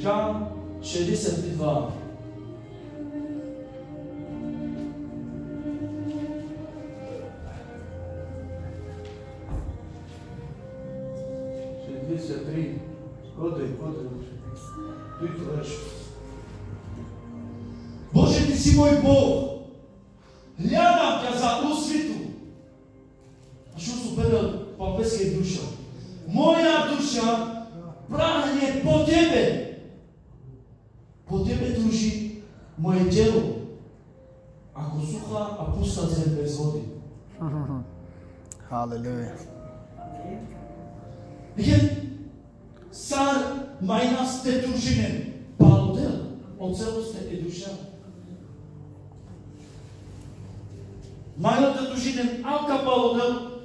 Jean, cheguei a servir Hallelujah. Викен, сар мајна те тужинен, палдел, од целост е душа. Мајната тужинен алка палдел,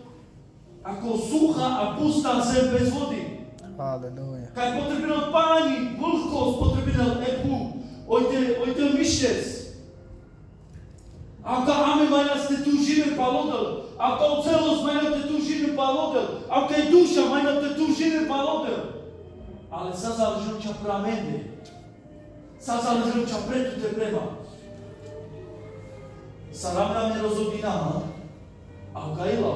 ако суха, а пуста се без води. Hallelujah. Кај потребинал пањи, булхост, потребинал епу, ојте, ојте мишес. Ако аме мајнас те тужинен палдел, ако от целост мајна те дружинен палодел, ако е душа мајна те дружинен палодел. ale sa zależą cię prameny. Sa zależą cię pretu te prema. Saramna me rozobinama, a ukaila.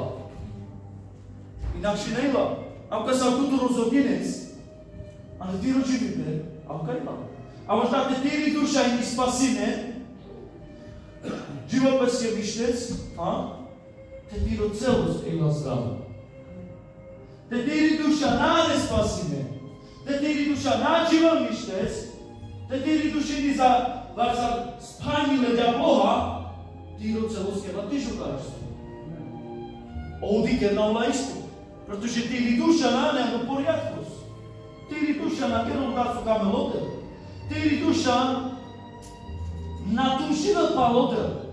Inakше не има. Ако са туто розобинец, а не ти рочивите, а уkaila. А možda te tiri duša i spasine, životperske mištec, a? Те ти целост и нас. Те ти душа нèдеспаси ме. Те ти душа начива миштец. Те ти душа ни за бар за спаниме дјавола. Ти до целост ке на ти шукараш. Оди ке на ова исто, Протоше ти тери душа на не до порядкос. Ти душа на керон да со камелотел. Ти душа на тушина палотел.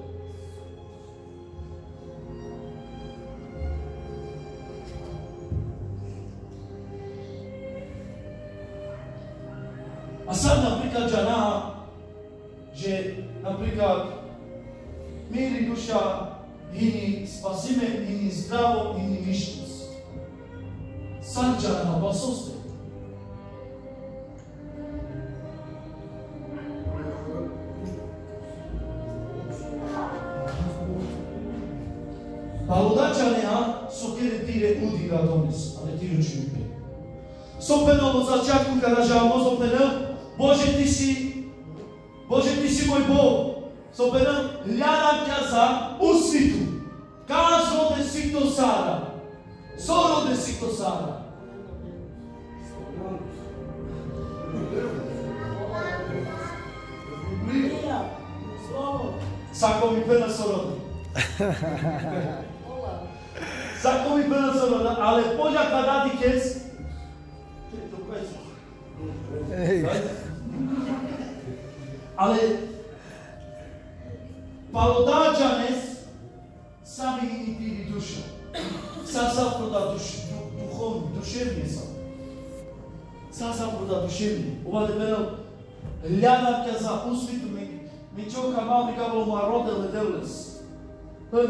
Сако ми пена сорода. Сако ми пена сорода, але поля када ти кес. Hey. Ale palodađanes sami i tiri duša. Sa zaproda duš, du, duhovni, duševni sam. Sa zaproda duševni. Ова дебело гледам ќе за усвиту Micioca maldica uma roda de Deus.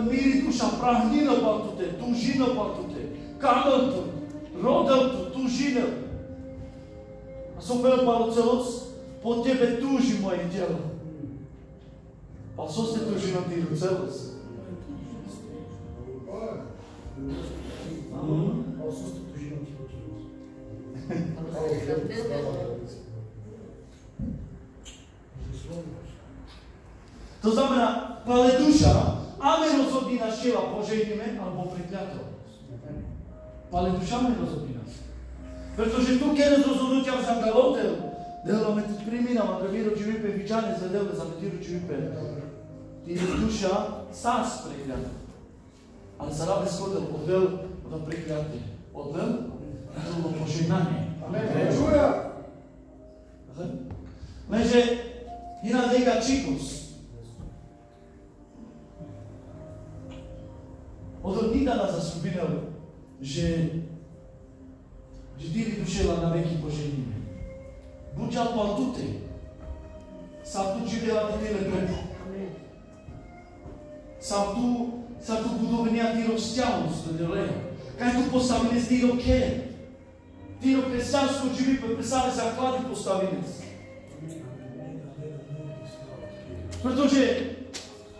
Mirico chaprahnina para tu te, tujina para tu te, canam tu, rodam tu, tujina. Assim pelo para os seus, potebe tuji moje djelo. Pa so se tužina ti u celost? Pa so se tužina ti u celost? To znamená, ale duša, ame rozhodí na tela požehnime alebo prekľato. Ale duša me rozhodí nás. Pretože tu, keď rozhodnutia v Zangalotel, Delo me primina, da viro živi pe vičane za delo, za metiru živi pe. Ti je duša sas prekljata. Ali za rabe skodel odvel da prekljati. Odvel drugo požegnanje. Čuja! Leže, hina dega čikus. Od nida nas zasubinel, že že ti dušela na veki požegnanje. Bucea păltute. Sau tu giurea de tine drept. Sau tu, sau tu budovenia tiro stiamus de lei. Kaj tu postavines tiro ke. Tiro presansko živi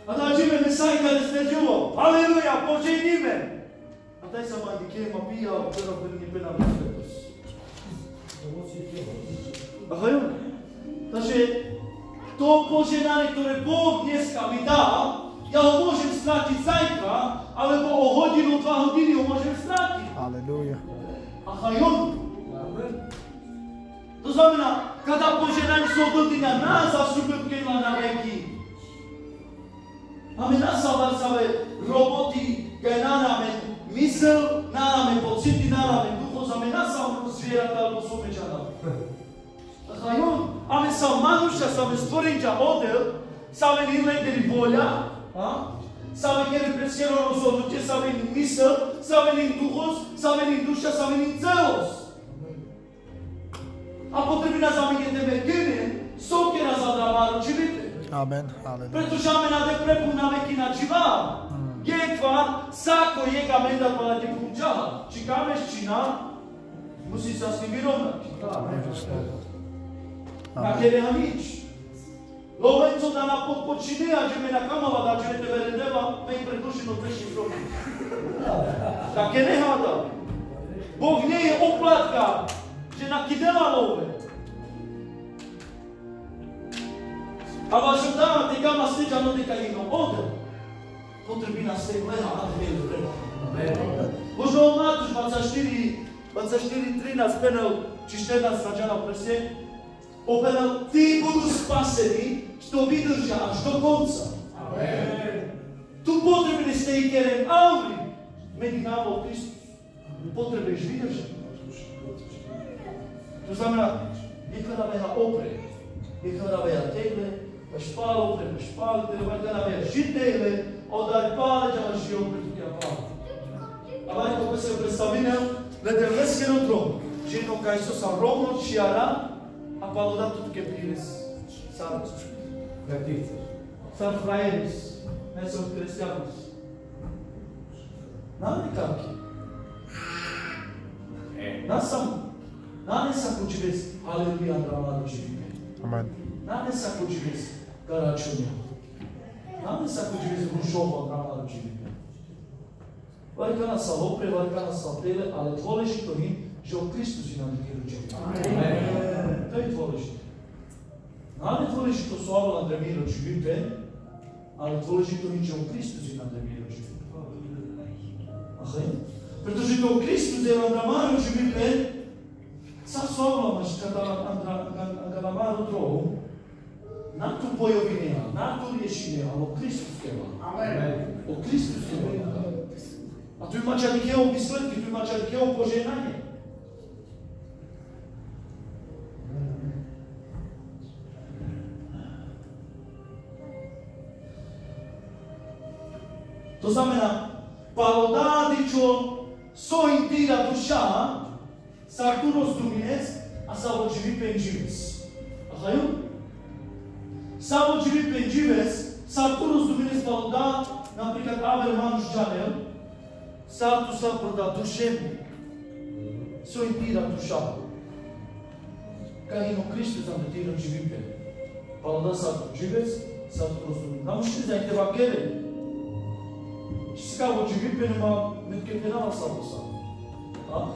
新しい目で再開して主をハレルヤポジティブ私様に来まピアをプラブにプラブしてます Aha, Takže to požehnanie, ktoré Boh dneska mi da, ja ho môžem strátiť zajtra, alebo o hodinu, dva hodiny ho môžem strátiť. Aleluja. Aha, To znamená, kada požehnanie sú obdlenia nás a sú na veky. Máme nasávať roboty, keď náme mysel, náme pocity, náme ducho, znamená nasávať zvieratá alebo somečana. Ahajon. Ame sa manuša, sa me stvorenja odel, sa me nilenderi volja, a? Sa me kere presjero rozhodnutie, sa me misel, sa me duhos, sa me duša, sa me celos. A potrebi nás ame tebe kene, soke nás zadramaru čivite. Amen. Aleluja. Pretože ame na deprepu na veky na dživa. Je tvar, sako je ga menda pa ti punčaha. Čikame ščina, musí sa s tým vyrovnať. Na kere hanič. Lovenco da na podpočine, a že me na kamala da že te verendeva, me i predušeno treši probi. Také neháda. Boh nie je oplatka, že nakidela love. A vašom dama te kama stiča no teka jedno ode. Potrebi nas te gleha na dvije vrema. Možno Matúš 24, 24, 13, penel, či 14 nađana presje, Povedal, tí budú spasení, što vydržia až do konca. Tu potrebili ste i kerem auri, medzi nábol Kristus. Potrebuješ vydržať. To znamená, niekada veha opre, niekada veha tegle, e spală pe mă spală, de mai tăi avea și de ele, o dar pală ce am și eu pentru că i-am pală. Avea că pe să-i presta bine, le devesc în un drum. Și nu ca Iisus a romul și era, a paludat tot că pires. S-a răzut. S-a fraieris. Hai să-l cresteam. N-am de calchi. N-am să N-am să-l cucidesc. Aleluia, dragă, la Dumnezeu. Amen. N-am să-l cucidesc. Карачуња. Нам се кој за Грушова кама да живеме. Варка на салопре, варка на салтеле, але тволешито ни, že o Kristu si nam ti ročil. To je tvorište. Name tvorište slavo nam da mi ročilite, ali tvorište ni že o Kristu si nam da mi ročilite. Ahem. Pretože do Kristu da nam da maro živite, sa slavo nam da nam da na tú bojoviny, na tú riešenie, ale o Amen. O Kristuskeho. A tu máte aj jeho výsledky, tu máte aj jeho poženanie. To znamená, palodadičo sointira duša, sa tu rozumiec a sa očivi penživic. Aha, jo? само живи пендживес, сартурус думинес балда, например, Авел Мануш Джанел, са прода душевни, сој тира душа. Кај ино Христос за тира живипе, балда ту живес, сартурус думинес. Намушни за евангелие. Ще сега во живипе нема неткепенава сартуса. А?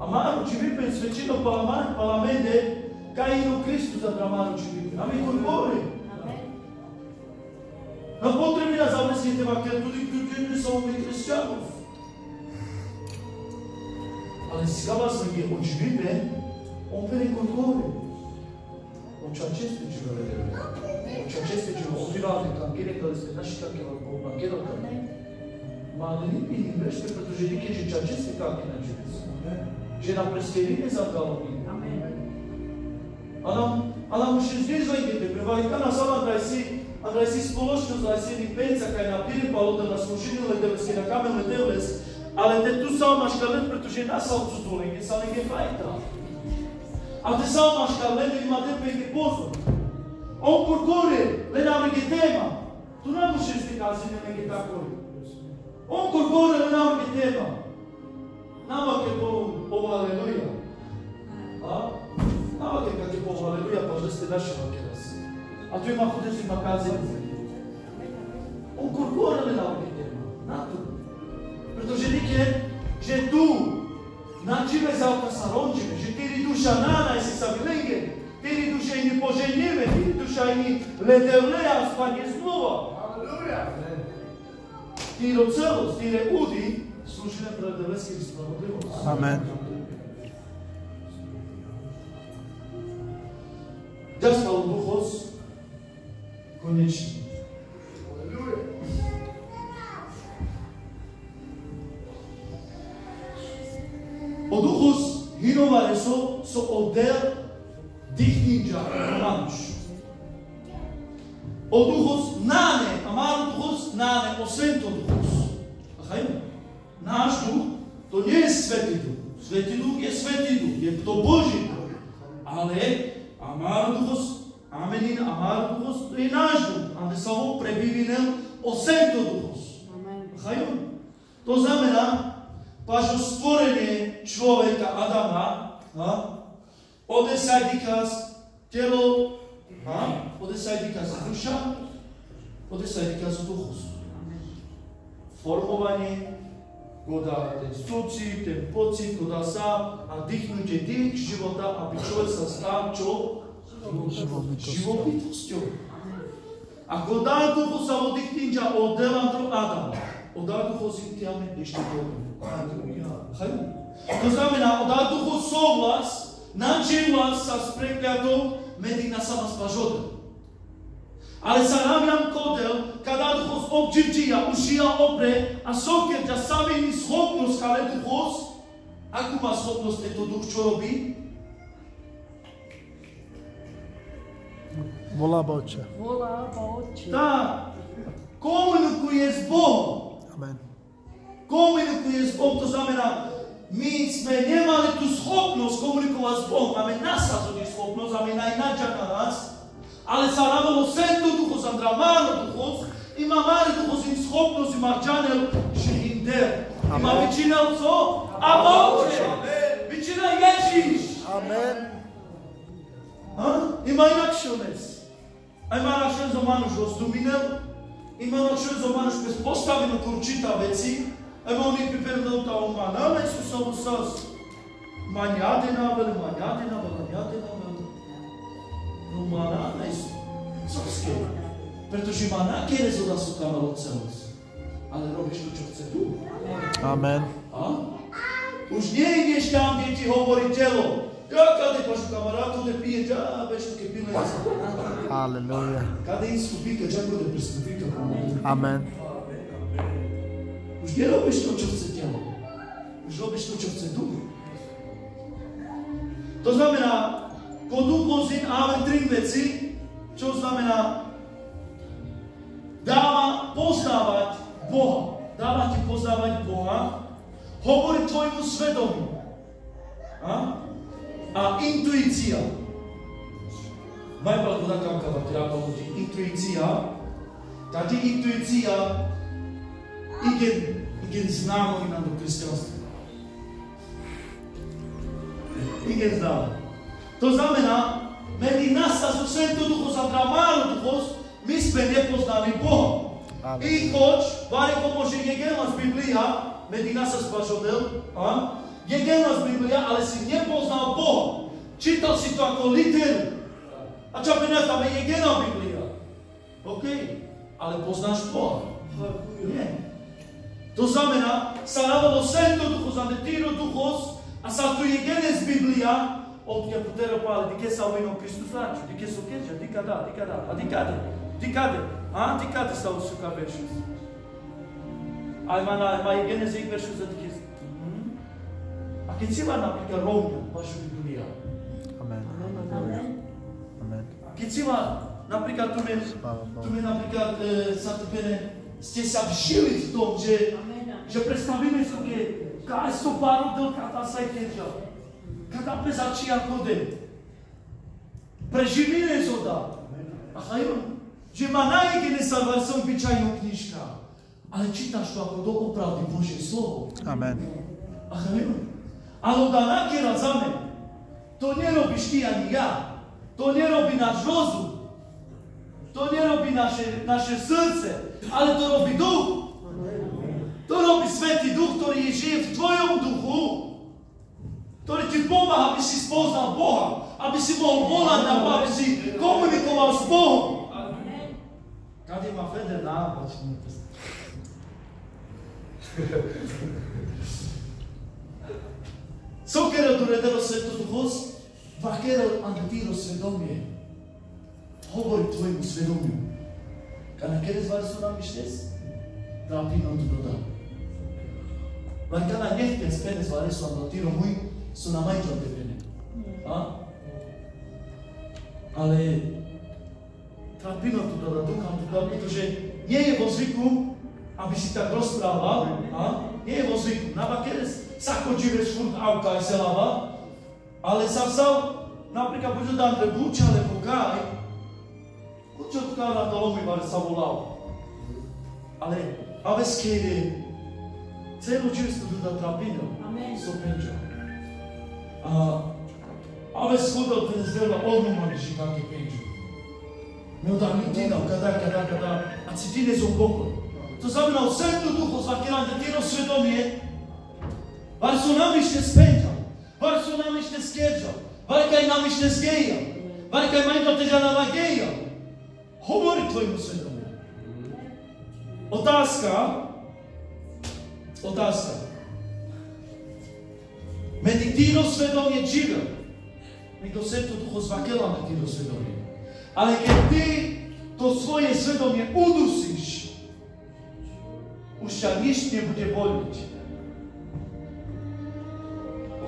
Ама, живипе пен паламен, паламен е caiu Cristo a trabalhar o time. Amém? Concorre? Não pode terminar as aulas que teve aqui, tudo que nós somos cristãos. Ale skalasen ki o cibirle on pere concorre. O çerçevesi cibirle. O çerçevesi cibirle. O dirali tam gerek alırsa naşi tak yalan olma gerek alır. Manevi bir imreşte patolojik için çerçevesi kalkın acıbız. Jena presteri ne zangalım. Amen. здвижвајќите, преварика на сама да си, а да си сполошно да си ни пенца кај на пири палота на слушиниле девес на камеле девес, але те ту сама шкалет, protože нас са отсутулење, са не ге фајта. A te salmaš ka lede ima tepe ke pozor. On kurkore, leda neke tema. Tu ne možeš ti kazi ne neke tako. On kurkore, leda neke tema. Nama ke po po aleluja. A? Знава дека ти по Алелуја, па да сте наши македас. А тој има малку и има кази. Он корпорале науки тема. Нато. Претоже дике, че ту, начиме за отасарончиме, че тири душа нана и си са савиленге, тири душа и ни поженеве, тири душа и ни ледевлеа, спање снова. Алелуја! Ти целост, тире уди, слушаме пред и справедливост. Амен. Ďaskal duchos, konečný. O duchos hinovare so, oder dichninja manš. O duchos nane, amaro duchos nane, osento duchos. Achajmo. Náš duch, to nie je svetý duch. Svetý duch je svetý duch, je to Boží duch. Ale един, ама Духос е наш Дух, а не само пребивинен од Духос. Хајон. То замена, пашо створение човека Адама, а? оде сај дикас тело, а? оде сај дикас душа, оде сај дикас Духос. Формовање, кода тенсуци, темпоци, кога са, а дихнуќе дик, живота, а бичој са стан, чо, Živobytosťou. Ako dá duchu sa oddychnúť od Delantro Adama. Odá duchu si tiame ešte dobro. To znamená, odá duchu souhlas, načinila sa s prekliatou Medina sama spažoda. Ale sa naviam kodel, kada duchos občivčia, ušija opre, a soker ťa samými schopnosť, ale duchos, akú má schopnosť tento duch, čo robí? Volabocha. Volabocha. Tá? Como no Kujezbo. Amém. Como no Kujezbo, to znamená, my sme nemali tú schopnosť komunikovať s Bohom. Máme nasazenú schopnosť, máme najnáča na nás, ale sa radilo Sento Ducho, sa Dramano Ducho, ima mare Ducho sin schopnosť, ima čanel Šehinde. Ima väčšina co? A Bože! Väčšina Ježiš! Amen. Ima inakšiones. Ajmanašem zomanoš rozduminel, Imanašem zomanuš bez postavljeno kurčita veci, Evo oni pripremljeno ta omana, ali su samo sas. Manjadena vel, manjadena vel, manjadena vel. Romana, ne su. Srpske. Pretože má nakere zoda sú kamelo celosť. Ale robíš to, čo chce tu. Amen. A? Už ideš tam, kde ti hovorí telo. Eu, cadê pastor camarada? Onde pia já, beijo que pina isso. Aleluia. Cadê isso bica já quando presbica com Amém. Už nerobíš to, čo chce telo. Už robíš to, čo chce duch. To znamená, Kodukmozin ale tri veci, čo znamená dáva poznávať Boha. Dáva ti poznávať Boha, hovorí tvojmu svedomu. A? A intuiția. Mai pălbună că am căpătrat pământul. Intuiția. Tati intuiția igen, igen znamo imam do hrišćanstva. Igen znamo. To znamena, meni nasta su sve to za dramaru duhos, mi sme nepoznali Boha. I hoć, bare pomoži je gemas Biblija, meni nasta spašodel, a? jedenac Biblija, ali si nije poznao Boga. Čitao si to ako literu. A čak i ne znam, jedina Bíblia, Ok, ali poznaš Boga. Ne. To znamená, sa radilo sento ducho, zanetiro duchos, a sa tu jedenac Biblija, ovdje poterapali, di ke sa ovinom Kristus ranču, di ke de que di kada, di kada, a di kade, di kade, a di kade sa osuka veršus. Ajma na, ajma jedenac ik veršus, a di kese. Ma rovno vašu Biblia, Amen. Amen. si ma napríklad tu men, tu men napríklad e, sa tu mene, ste sa vžili v tom, že že predstavíme si, že kaj sto párov del kata sa keďa. Kada pezačia kode. Preživine zoda. A chajú, že má najekene salvação obyčajnou knižka. Ale čítaš to ako doopravdy Božie slovo. Amen. A Ale da nakera za mene. To nerobíš ty ani ja. To nie robi nasz rozum. To nie robi nasze, nasze serce, ale to robi Duch. To robi Sveti Duch, ktorý žije v tvojom duchu, ktorý ti pomáha, aby si spoznal Boha, aby si mohol volať na Boha, aby si komunikoval s Bohom. Kade má Feder nápad? Quero duredero Sveto Duhos, vaquero antiro svedomie. Hovori tvojmu svedomiu. Kada queres var su nam mištes? Da pino tu doda. Vai kada nefte spenes vare su antiro mui su na mai de bene. A? Ale trapino tu doda dukam tu doda, pretože nie je vo zvyku, aby si tak rozprával, a? Nie je vo zvyku. Na vakeres sa kočíš furt auka aj selava, ale sa vstal, napríklad buď dám tre buča, alebo kaj, kučo tka na to lomi bar sa volal. Ale aveš kere, celo čisto da trapino, so penča. A aveš shodal te zdela odmah maniš kakve penču. Meu da mitina, kada, kada, kada, a si ti ne zomboko. To znamená, u Svetu Duhu zvakirám te tiro svedomie, Var Waar tsunami is despenja. su nam ište deskeja. vai kaj nam is deskeja. vai kaj manj dote žena vageja. Govori tvojim sinom. Otaska. Otaska. Meditirao svedomje Mi do se tu duho zvakela meditirao svedomje. Ali kad ti to svoje svedomje udusiš, ušanišnje bude boljeti.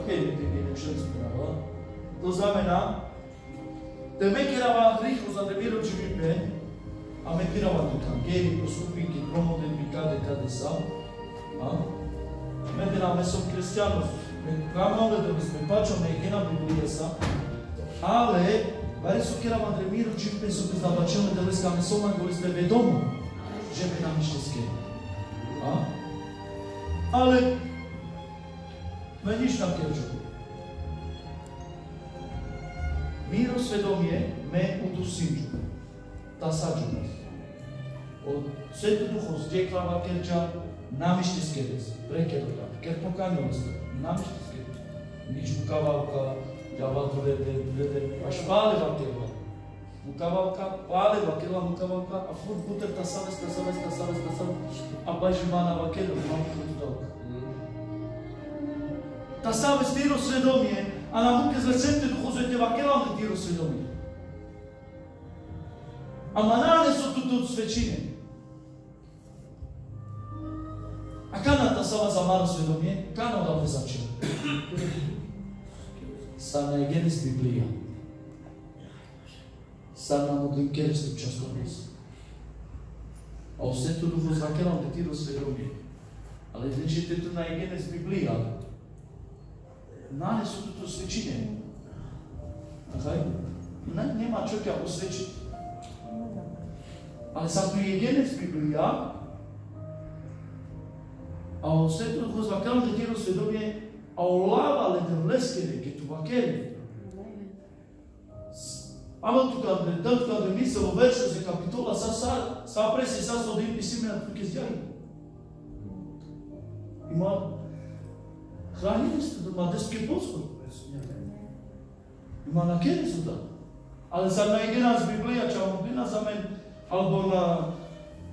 Nebude boliť. OK, nekaj všetko správa. To znamená, te mekirava rýchlo za debiro čivipe, a mekirava tu kangeri, postupinky, promodemi, kade, kade sa. A? Medirame som kresťanov, kamale da bismo pačome i kena Biblija sa, ale Vari su kjera vam dremiru čipe su bez nabačene da leska me soma goli ste vedomo, že bi nam išli skjeri. A? Ale Ме ништо ти очекува. Миросведомје ме удусинчува. Та саджува. Од сето духо здеклава терча намишти скелес. Рекето да. Кер поканува се. Намишти скелес. Ничу кавалка, јавату лете, лете. Аш пале вакела. Мукавалка, пале вакела, мукавалка. А фур бутер та савес, та савес, та савес, та савес. А бажи мана вакела, мамка удалка. Та саме сте Јерусалимије, а на муке за септе духозојте вакелам на Јерусалимије. Ама нане со туту свечине. А каната сама за мара сведомије, кана да везачил. Са на Егенис Библија. Са на Муглинкерис Тупчасконис. А усето духозакелам на Јерусалимије. Але значи излечите на Егенис Библија. nane su tu svećine. Dakle, nema čovjeka u sveći. Ali sam prijedjenec bi ja, a o svetu kozva kaže tijelo svedomje, a o lava leden leskere, ketuvakere. Ama tu kad tanto kad mi se u versu za kapitola sa sa sa presi sa so dim pisimena tu kezdjali. Ima Hranili ste, mă despietos cu Dumnezeu. Ima na kjeri su da. Ali za najedina z Biblija će omudina za men, albo na,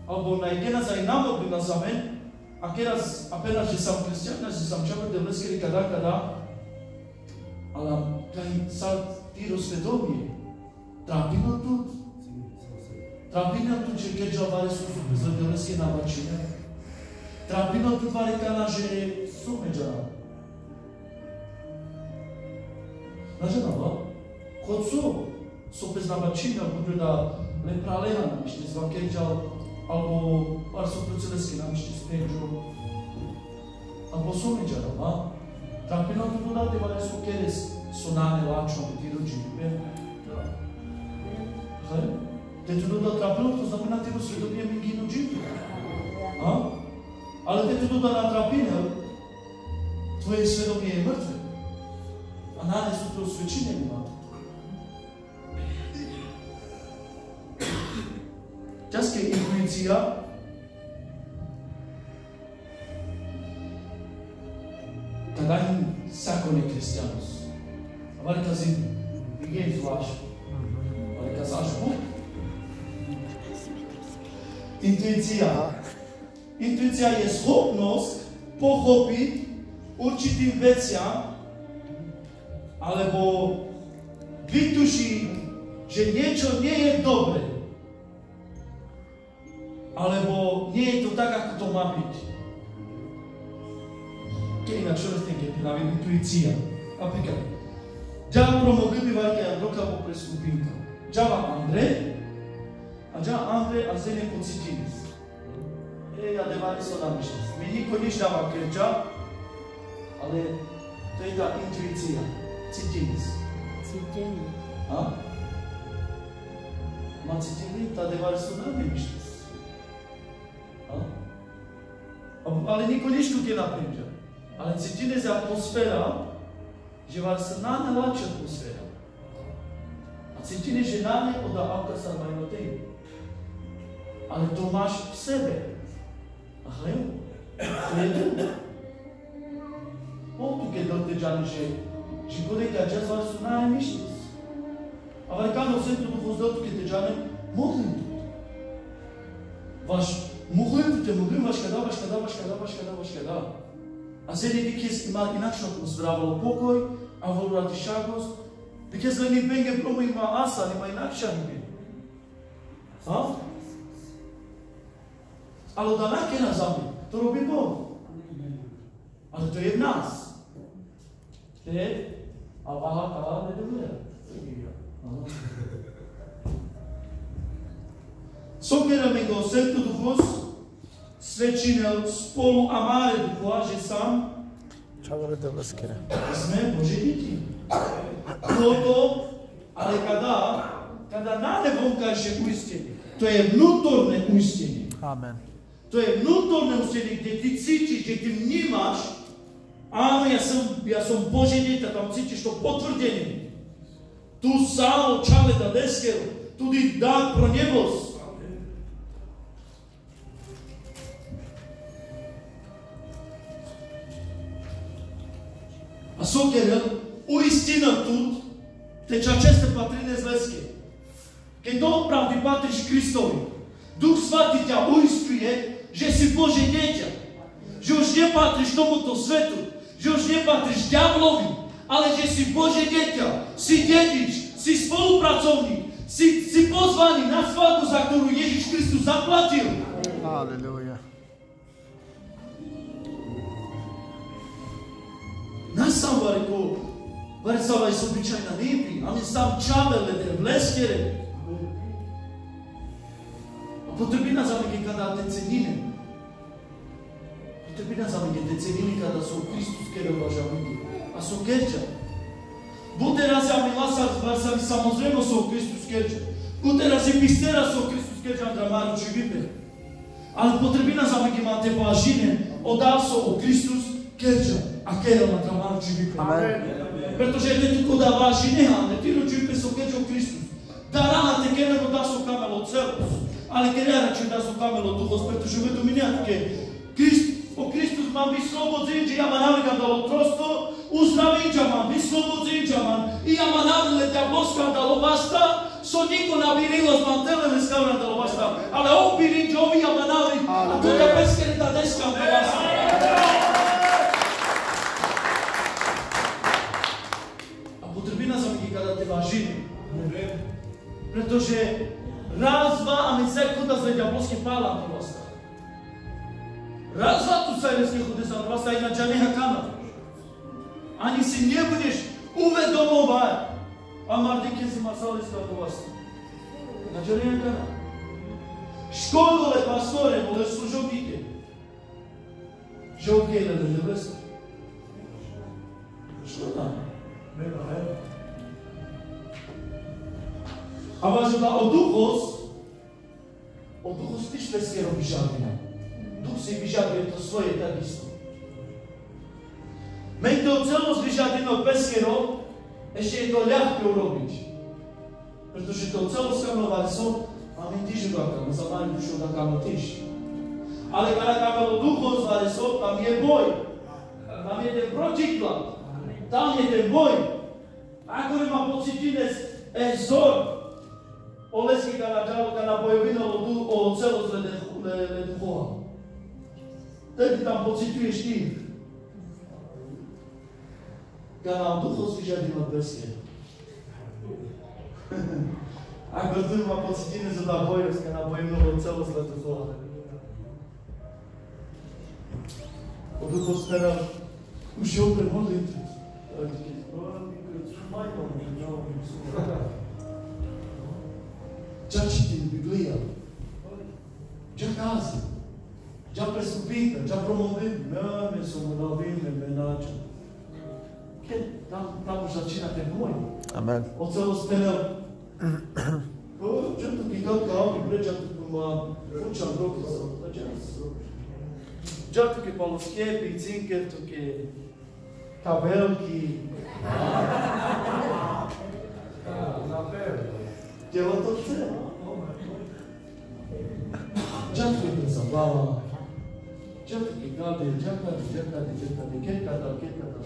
albo najedina za și namodina za men, a kjera apena že sam kristijan, že sam čevar de vleskeri kada kada, ali kaj sad ti rozvedobije, trapina tu, trapina tu će keđa vare su su, za de vleske na vačine, trapina tu vare kana že sumeđa, međara. Na žena, ba? Kod sú, sú bez na bačine, budu da le pralehan, ešte zvakeđal, albo ar su prețeleschi n-am știut spengio, albo sono già, ma tranquillo tu date vale su che sonane laccio di tiro gibe. Te tu da tranquillo tu znamená tiro svedomie mingino gibe. A? Ale te tu da na trapinę, twoje svedomie je Она выступила с учением вам. Ceas că intuiția tadahin sacole cristianos. Agora está assim, ninguém eu acho. Olha que essa acho bom. Intuiția. Intuiția e scopnos, pohopit, urcit inveția, alebo vytuší, že niečo nie je dobre, alebo nie je to tak, ako to má byť. To je inak človek, kde byla intuícia. Napríklad, ja promovili vartea rokavú pre skupinku. Джава Андре, a Джа Андре a Зене подсетили. E, adevărat s-o da mișto. Mi nici nici n-am ale to je tá intuícia. Teachings. Teaching. Ha? Ama teaching'i Tadevarsu'na demiştiniz. Ha? Ale nikoliš tut je napríklad. Ale cítili se atmosféra, že vás naneláči atmosféra. A cítili, že nám je od Avkasa Vajnoty. Ale to máš v sebe. A hledu. To je tu. Pontu, keď doteďani, že Животите ачасвар со најмишност. А варкано сето духоздатки течане молитвот. Ваш молитвите молим ваш када ваш када ваш када ваш када ваш када. А седи викес има иначно здравало покој, а во ратишагост, викес лени бенге промо има аса, има иначен би. А? Ало да наке на зами, то роби Бог. А тој е в нас. Те Al aha kalan dedim ya. Sokerame go svetu duchos, svedčinel spolu a máre duchova, že sám sme Božie deti. Toto, ale kada, kada nájde vonkajšie uistenie, to je vnútorné uistenie. Amen. To je vnútorné uistenie, kde ty cítiš, kde ty vnímaš, Ама јас сум, јас сум Божи дете, там сите што потврдени. Ту сало чале да дескел, туди да про небос. А сокерен, уистина тут, теча честе патринес злески. Ке до правди патриш Христови. Дух свати тя уистуе, же си Божи дете. Же уж не патриш томото светот. Že už nepatríš diablovi, ale že si Bože dieťa, si dedič, si spolupracovník, si, si pozvaný na svadbu, za ktorú Ježiš Kristus zaplatil. Halleluja. Nas sam vareko, vare sa vai su običajna nebi, a mi sam čavele, de vleskere. A potrebina za me kada te cenine. Те биде за меѓуте ценилика да со Христос ке да а со керча. Бутера се амиласа, бар сам самозрено со Христос керча. Бутера ја пистера со Христос керча, андрамару чивипе. А потребина за мене мате па жине, одав со Христос керча, а керам Амен. Прето Претоше ете туку да важине, а не ти ручипе со керча Христос. Даралате кеме го да со камело целос, але керера че да со камело духос, претоше ме доминиат ке Христос во Христос ман ви Ја ама навикам дало просто, уздравинча ман ви слободзин, ман, и ама навиле да боскам дало васта, со нико на бирилос ман теле не скавам дало васта, але ово биринча, Ја ама наври, а тука пескери да дескам дало васта. потребина за ги да те важи. Претоже разва, ами секунда за дјаволски пала милост. Zato Царевских Худеса, Расайна Джамиха Канов. Они си не будеш уве домова. Амар деке си масали стаповаста. На Джамиха Канов. Школоле пасторе, моле служобите. Жовке да да жевеста. Што там? Мега, е. Ама жена одухост, се вижате до својата десна. Мејте од целост вижате на пескеро, еше едно лјавке уробич. Притоше тоа цело се нова со, а ми тижи бака, ма за мали душо да камо тиш. Але кара камо духо зваде со, па там е бој. Па там е ден прочитла. Там е ден бој. Ако нема подсетинес, е зор, Олески кана джавока на бојовина од целост ледухоа. Dă-te dar împoțituiești timp. Că l-am dus deja din obăsie. Ai văzut numai poțitine за тобою, că înapoi nu vă țăvă slătătoră. O duc o speră ușor pe mult dintre Ceea ce din Biblia, ce acasă, Já Già presupita, già Não, meu, sono novim, menaggio. Che tam já tira testemunho. Amen. O celo stenel. Po čemu ti to kao i pričam tu ma učam não, za to Già tu che Paolo Schiepi, Zinker, tu é Tabel, chi... Tabel. já tu che pensavamo... Джатки гади, джакади, джакади, джакади, кеката, кеката.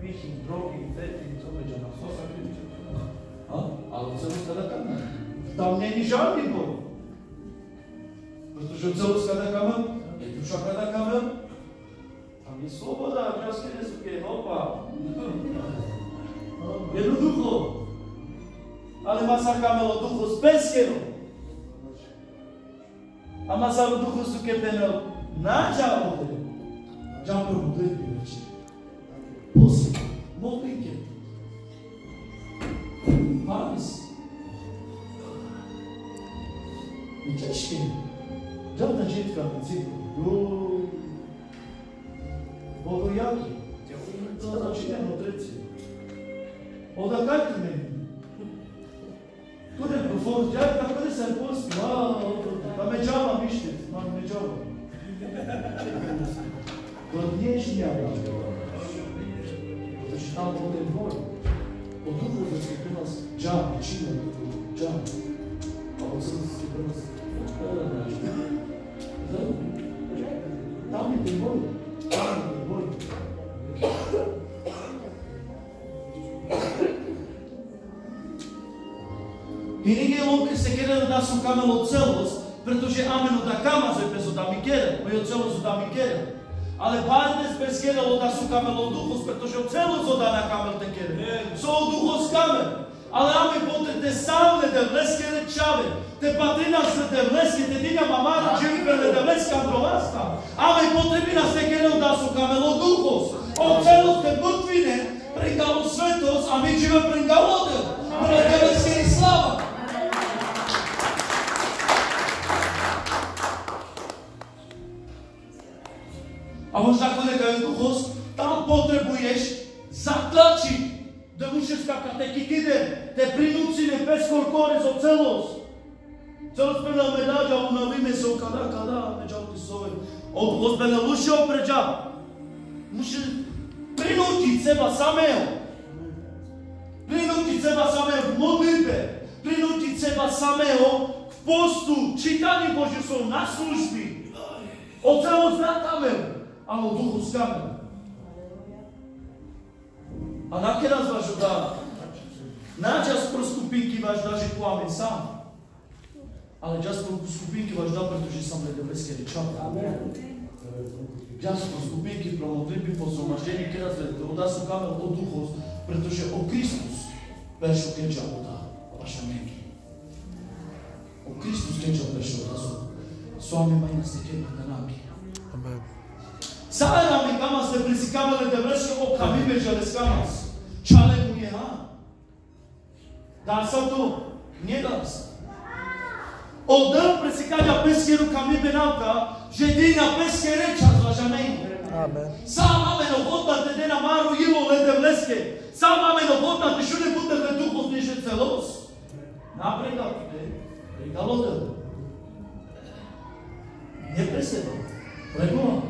Пихи, дроги, тети, цоме джана, соса крича. А? Але це розкада кама. Там не ни жаль не було. Потому что це розкада кама, е душа када кама. Там є свобода, врязки не суке, опа. Jednoducho. Ale má sa kamelo duchu z amasago tukusukepeno nanjaode jambo mudebiroti posi mopike paris itashkini jamda jitka mzigo do Bogoyaki, to znaczy mudrycy. Odakaki mnie. Który profond, jak na który serpus, ma, to La mecava işte. La mecava. Podnieśli Abraham. Zaczynamy od tej woli. Od duchu zaskakuje nas dział, czynę, dział. A od co zaskakuje nas odpowiada. Tam nie tej woli. Tam nie tej woli. E ninguém enlouquecerá andar seu caminho de celos, Protože за песо да ми кере, da од moje за да ми кере. Але важно без кеде лода су камело духос, претоже цело за да на камел те кере. Со духос камел. Але ами поте те сам не те влеске не чаве. Те патрина се те влеске, те дина мамара ми не те влеска проваста. Ами поте на се кеде лода су камело духос. Од цело те бутвине, прекало светос, а ми живе прекало те. celost. Celost me dađa u novime se kada kada međutim s ovim. Od gospodina lušio pređa. Muši prinuti seba sameo. Prinuti seba sameo u modlitbe. Prinuti seba sameo v postu, čitanju Božju svoj na službi. Od celost natameo, ali u duhu skameo. A na kje nas vašu? Dá. Načas pro skupinky váš dá, že kláme sám. Ale čas pro skupinky váš dá, pretože som ve nebeské rečal. Čas pro skupinky, pro modlitby, po zhromaždení, keraz odá sú kamel o duchos, pretože o Kristus veršu keča odá vaša menky. O Kristus keča veršu odá sú. Swami mai nas teke na kanaki. Amen. Sada mi kamas te prisikavale de vrše o kamibe žele skamas. Čale mu je ha. Da sa to? Nie da sa. Odău presicavia pescheru kamibe nauka, že dina peschere čas la žamei. Amen. Sam amen ochotna te dena maru ilo le de vleske. Sam amen ochotna te šune pute le duhos niže celos. Napreda te, pregalo da. Nie presedo. Prego.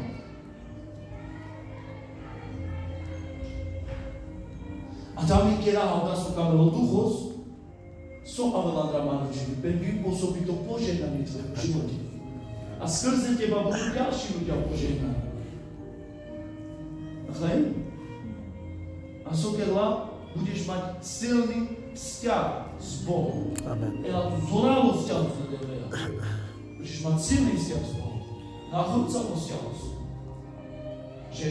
A tam mi quiera ahora su som avlandra Manočinu, pre Ty pôsobí to požehnanie v živote. A skrze teba budú ďalší ľudia požehnaní. Hej? A so budeš mať silný vzťah s Bohom. Amen. Ja zorávou vzťah s Budeš mať silný vzťah s Bohom. Náchodcovou vzťah s Bohom. Že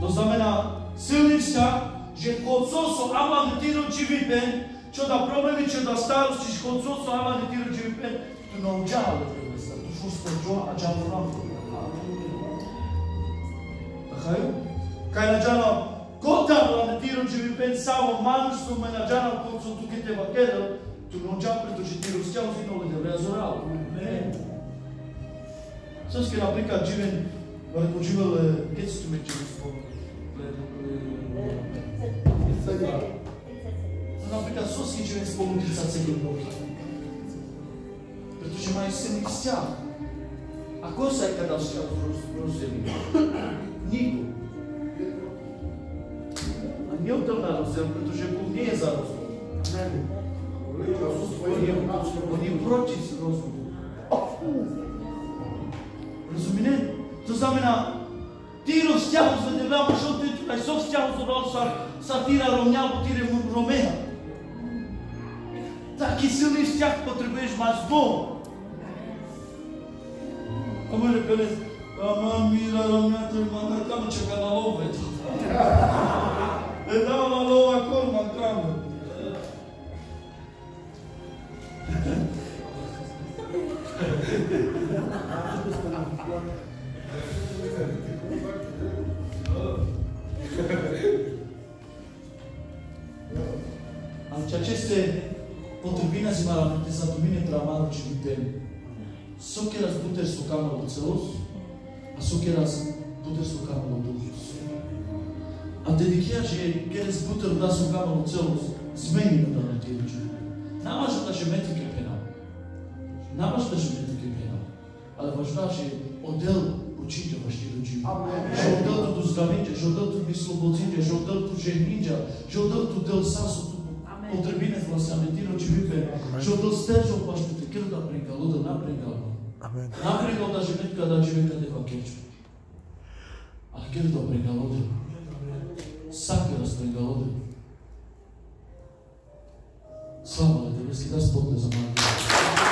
to znamená silný vzťah, že chodcov som avlandra Tyroči vypen, čivipen, čo da problémy, čo da starosti, chodco so ava netiro čivipen, tu naučalo da je tu fusto jo a džavo ramko. Ahaju? Kaj na džano, kota ava netiro čivipen, samo manusto me na džano, chodco tu kete vakero, tu naučalo, pretože tiro stjao fino da je razoralo. Srpski napríklad živem, ale počíval detstvu mi čo Napríklad sosky živem spolu 37 rokov. Pretože majú silný vzťah. Ako sa je kada vzťah rozdelí? Nikto. A neudal na rozdiel, pretože Boh nie je za rozdiel. On je, on je proti rozvodu. Taký silný vzťah potrebuješ mať s Bohom. A môže povedať, a mám míra rovňa, to je mám kam čaká na love. E dáva lova korma kam. Anche aceste potrivine si malamente sa domine tra mano ci vitem. So che las buter su camero celos, a so che las buter su camero duhus. A dedikia že che las buter da su camero celos, zmeni na dana tiliču. Nama že da že meti ke pena. Nama že da že meti ke pena. Ale važda že odel učite vaš tiliču. Že odel tu do zgavinja, že odel tu vyslobodzinja, že потребинец на саметино чивипе, што достечо ти кирда прега, да напрега го. Напрега да живетка да каде во кечо. А кирда прега да. Сака да спрегало да. Слава на Тебе, сега сподне за Марко.